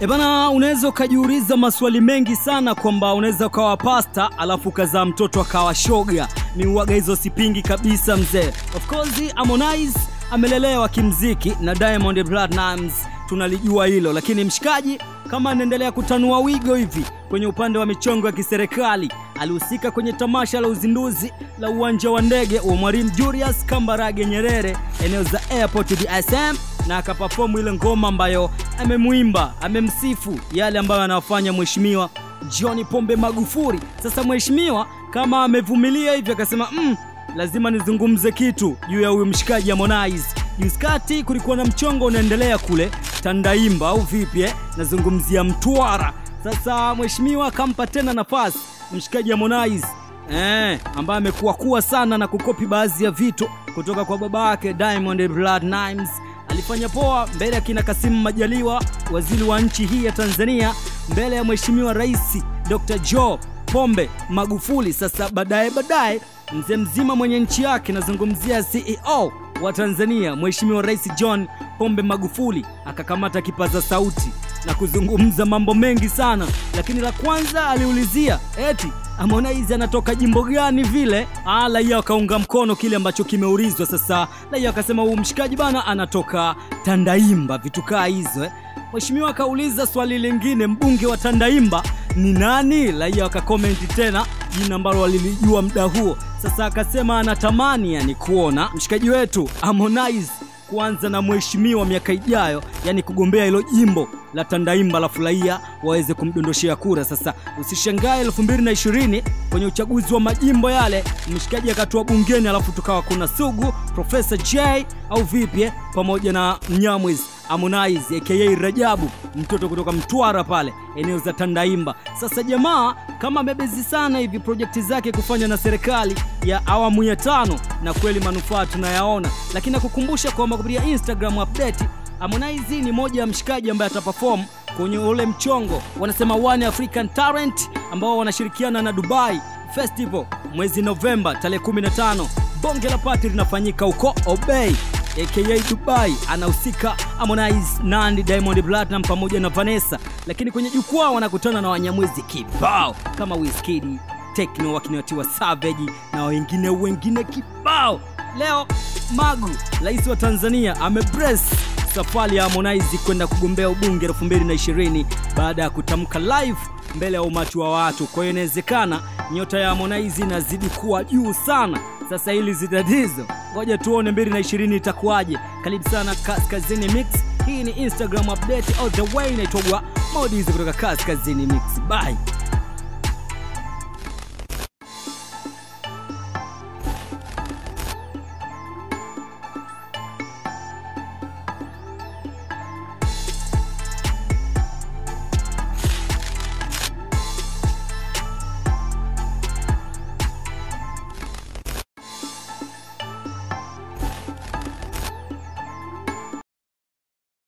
E bana, unaweza ukajiuliza maswali mengi sana kwamba unaweza ukawa pasta alafu ukazaa mtoto akawa shoga. Ni uwaga hizo sipingi kabisa mzee. Of course Harmonize amelelewa kimziki na Diamond Platnumz, tunalijua hilo, lakini mshikaji kama anaendelea kutanua wigo hivi kwenye upande wa michongo ya kiserikali. Alihusika kwenye tamasha la uzinduzi la uwanja wa ndege wa Mwalimu Julius Kambarage Nyerere eneo za Airport DSM na akapafomu ile ngoma ambayo amemwimba amemsifu yale ambayo anafanya mheshimiwa John Pombe Magufuli. Sasa mheshimiwa kama amevumilia hivyo akasema mm, lazima nizungumze kitu juu ya huyu mshikaji Harmonize. Juskati kati kulikuwa na mchongo unaendelea kule Tandaimba au vipi eh? Nazungumzia Mtwara. Sasa mheshimiwa akampa tena nafasi mshikaji Harmonize eh, ambaye amekuwa kuwa sana na kukopi baadhi ya vitu kutoka kwa baba yake Diamond Platnumz alifanya poa mbele ya kina Kasimu Majaliwa, waziri wa nchi hii ya Tanzania, mbele ya mheshimiwa Rais Dr. Joe Pombe Magufuli. Sasa baadaye baadaye mzee mzima mwenye nchi yake, nazungumzia CEO wa Tanzania mheshimiwa Rais John Pombe Magufuli akakamata kipaza sauti na kuzungumza mambo mengi sana, lakini la kwanza aliulizia eti Harmonize anatoka jimbo gani vile? Ah, akaunga mkono kile ambacho kimeulizwa. Sasa laia akasema huu mshikaji bana anatoka Tandaimba, vitu kaa hizo eh. Mheshimiwa akauliza swali lingine, mbunge wa Tandaimba ni nani? Raia wakakomenti tena jina ambalo walilijua muda huo. Sasa akasema anatamani yani kuona mshikaji wetu Harmonize kuanza na mheshimiwa miaka ijayo, yani kugombea hilo jimbo la Tandaimba la furahia waweze kumdondoshea kura. Sasa usishangae 2020 kwenye uchaguzi wa majimbo yale, mshikaji akatua bungeni, alafu tukawa kuna Sugu, Profesa J au vipi eh, pamoja na Mnyamwezi Harmonize aka Rajabu, mtoto kutoka Mtwara pale eneo za Tandaimba. Sasa jamaa kama amebezi sana hivi projekti zake kufanya na serikali ya awamu ya tano, na kweli manufaa tunayaona, lakini nakukumbusha kwamba kupitia Instagram update Harmonize ni moja ya mshikaji ambaye ataperform kwenye ule mchongo wanasema One African Talent ambao wanashirikiana na Dubai Festival mwezi Novemba tarehe 15. Bonge la pati linafanyika huko Obey aka Dubai, anahusika Harmonize, Nandi, Diamond Platinum pamoja na Vanessa, lakini kwenye jukwaa wanakutana na wanyamwezi kibao kama Wizkid, Tekno wakinatiwa Savage na wengine wengine kibao. Leo Magu, rais wa Tanzania, amebrace safari ya Harmonize kwenda kugombea ubunge 2020 baada ya kutamka live mbele ya umati wa watu. Kwa hiyo inawezekana nyota ya Harmonize inazidi kuwa juu sana. Sasa hili zitatizo, ngoja tuone 2020 itakuwaje. Karibu sana Kaskazini Mix, hii ni Instagram update all the way, inaitwagwa Modizi kutoka Kaskazini Mix. Bye.